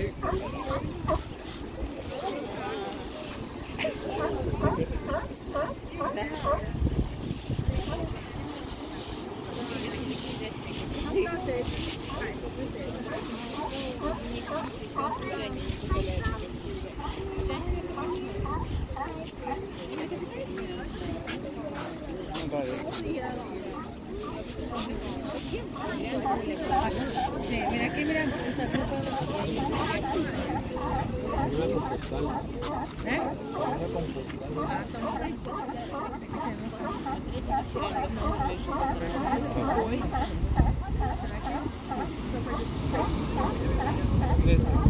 Thank you. Sí, mira aquí, mira. ¿Eh? ¿Eh?